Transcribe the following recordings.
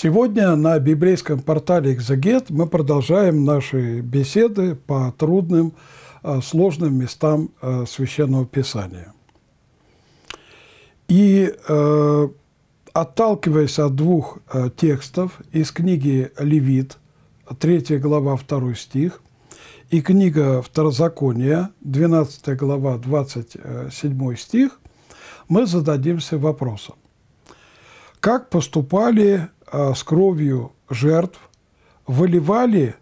Сегодня на библейском портале «Экзегет» мы продолжаем наши беседы по трудным, э, сложным местам э, Священного Писания. И э, отталкиваясь от двух текстов из книги «Левит», 3 глава, 2 стих, и книга Второзакония, 12 глава, 27 стих, мы зададимся вопросом. Как поступали а, с кровью жертв выливали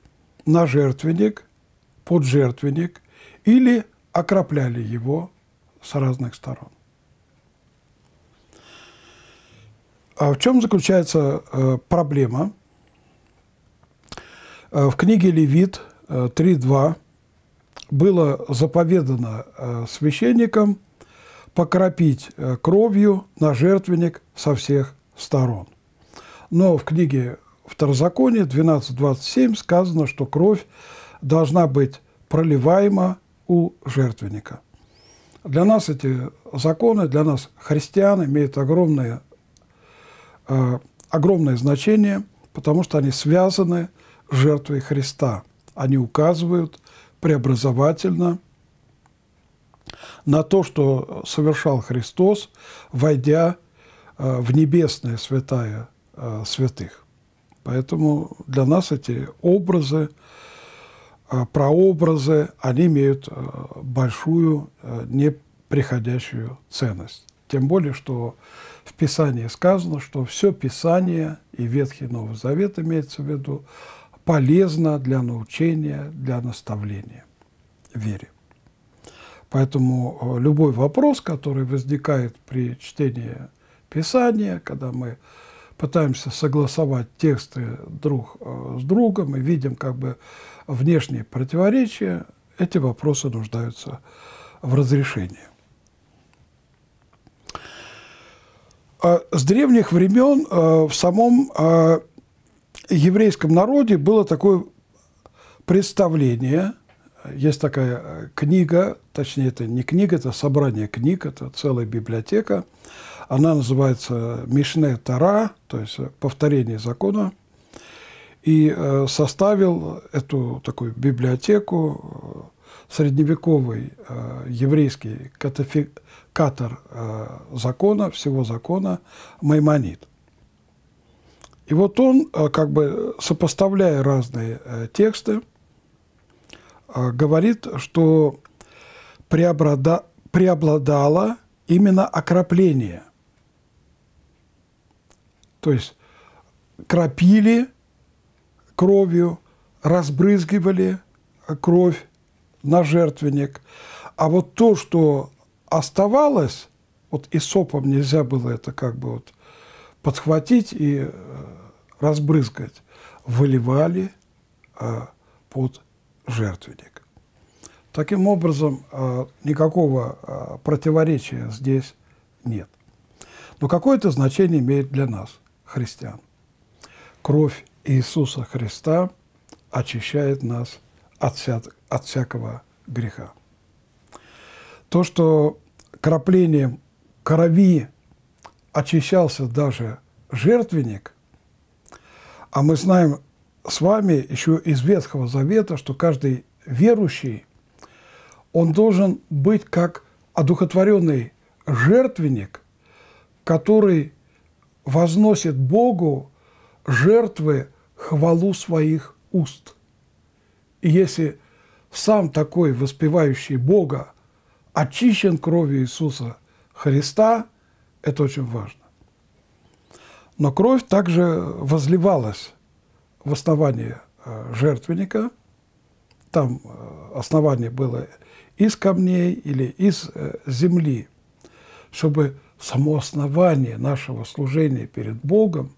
на жертвенник, под жертвенник или окропляли его с разных сторон. А в чем заключается э, проблема? Э, в книге Левит э, 3.2 было заповедано э, священникам покропить э, кровью на жертвенник со всех сторон. Но в книге Второзаконие 12.27 сказано, что кровь должна быть проливаема у жертвенника. Для нас эти законы, для нас христиан имеют огромное, э, огромное значение, потому что они связаны с жертвой Христа. Они указывают преобразовательно на то, что совершал Христос, войдя э, в небесное святая Э, святых. Поэтому для нас эти образы, э, прообразы, они имеют э, большую неприходящую ценность. Тем более, что в Писании сказано, что все Писание и Ветхий Новый Завет имеется в виду полезно для научения, для наставления вере. Поэтому любой вопрос, который возникает при чтении Писания, когда мы пытаемся согласовать тексты друг э, с другом и видим как бы внешние противоречия, эти вопросы нуждаются в разрешении. А с древних времен э, в самом э, еврейском народе было такое представление, есть такая книга, точнее это не книга, это собрание книг, это целая библиотека – она называется Мишне Тара, то есть повторение закона. И э, составил эту такую библиотеку э, средневековый э, еврейский катафикатор закона, всего закона Маймонит. И вот он, как бы сопоставляя разные тексты, говорит, что преобладало именно окропление – то есть кропили кровью, разбрызгивали кровь на жертвенник. А вот то, что оставалось, вот и сопом нельзя было это как бы вот подхватить и э, разбрызгать, выливали э, под жертвенник. Таким образом, э, никакого противоречия здесь нет. Но какое-то значение имеет для нас – христиан. Кровь Иисуса Христа очищает нас от, вся, от всякого греха. То, что краплением крови очищался даже жертвенник, а мы знаем с вами еще из Ветхого Завета, что каждый верующий, он должен быть как одухотворенный жертвенник, который возносит Богу жертвы хвалу своих уст. И если сам такой воспевающий Бога очищен кровью Иисуса Христа, это очень важно. Но кровь также возливалась в основании э, жертвенника. Там э, основание было из камней или из э, земли, чтобы само основание нашего служения перед Богом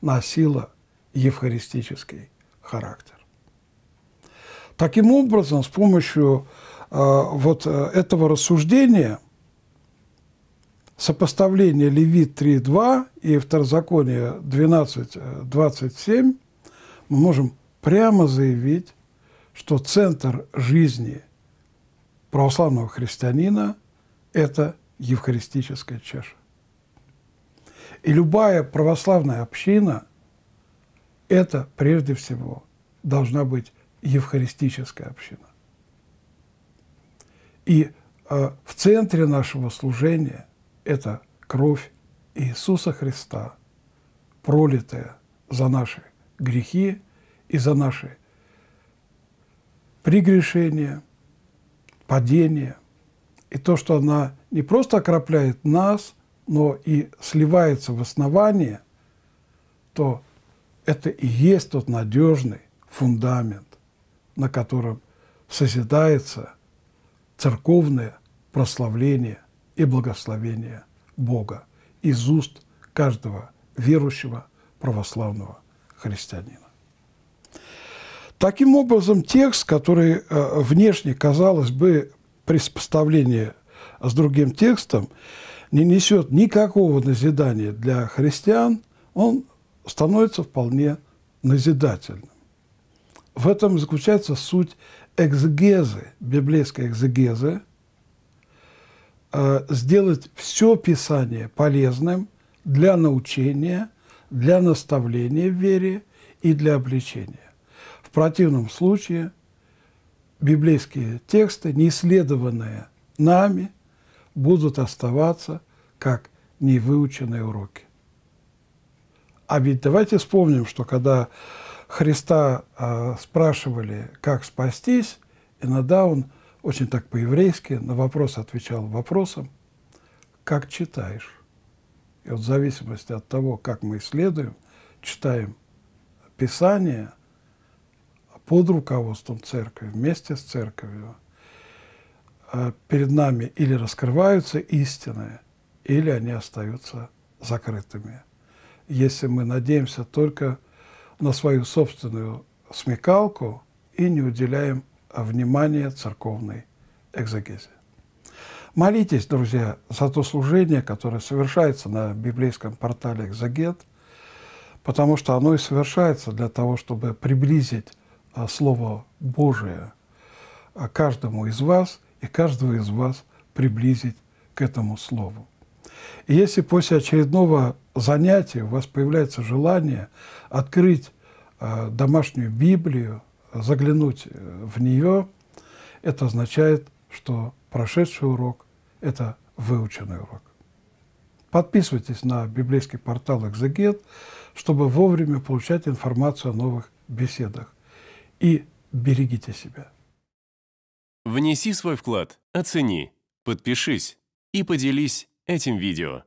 носило евхаристический характер. Таким образом, с помощью э, вот этого рассуждения, сопоставления Левит 3.2 и Второзакония 12.27, мы можем прямо заявить, что центр жизни православного христианина – это евхаристическая чаша. И любая православная община это прежде всего должна быть евхаристическая община. И э, в центре нашего служения это кровь Иисуса Христа, пролитая за наши грехи и за наши прегрешения, падения. И то, что она не просто окропляет нас, но и сливается в основание, то это и есть тот надежный фундамент, на котором созидается церковное прославление и благословение Бога из уст каждого верующего православного христианина. Таким образом, текст, который э, внешне, казалось бы, при сопоставлении с другим текстом, не несет никакого назидания для христиан, он становится вполне назидательным. В этом заключается суть экзегезы, библейской экзегезы, э, сделать все Писание полезным для научения, для наставления в вере и для обличения. В противном случае библейские тексты, не исследованные нами, будут оставаться как невыученные уроки. А ведь давайте вспомним, что когда Христа э, спрашивали, как спастись, иногда он очень так по-еврейски на вопрос отвечал вопросом, как читаешь. И вот в зависимости от того, как мы исследуем, читаем Писание под руководством церкви, вместе с церковью, э, перед нами или раскрываются истины, или они остаются закрытыми. Если мы надеемся только на свою собственную смекалку и не уделяем внимания церковной экзегезе. Молитесь, друзья, за то служение, которое совершается на библейском портале «Экзегет», потому что оно и совершается для того, чтобы приблизить а, Слово Божие а, каждому из вас и каждого из вас приблизить к этому Слову. И если после очередного занятия у вас появляется желание открыть э, домашнюю Библию, заглянуть э, в нее, это означает, что прошедший урок – это выученный урок. Подписывайтесь на библейский портал «Экзегет», чтобы вовремя получать информацию о новых беседах. И берегите себя. Внеси свой вклад, оцени, подпишись и поделись этим видео.